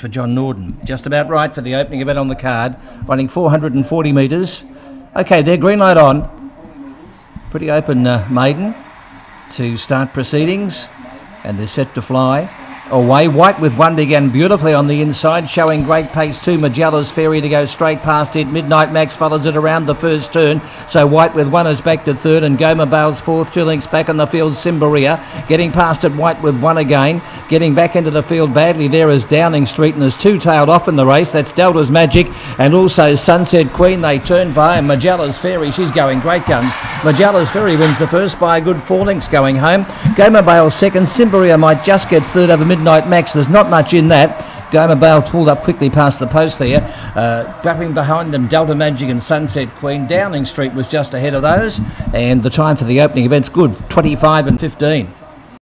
for John Norden. Just about right for the opening event on the card, running 440 metres. Okay, there, green light on. Pretty open uh, maiden to start proceedings, and they're set to fly. Away, White with one began beautifully on the inside, showing great pace to Magellan's Ferry to go straight past it. Midnight Max follows it around the first turn. So White with one is back to third, and Goma Bales fourth. Two links back on the field, Simbaria getting past it. White with one again, getting back into the field badly. There is Downing Street, and there's two tailed off in the race. That's Delta's Magic, and also Sunset Queen. They turn via Magellan's Ferry. She's going great guns. Magellan's Ferry wins the first by a good four lengths going home. Goma Bales second. Simbaria might just get third over Midnight. Max. There's not much in that. Goma Bale pulled up quickly past the post there. Uh, grappling behind them, Delta Magic and Sunset Queen. Downing Street was just ahead of those. And the time for the opening event's good 25 and 15.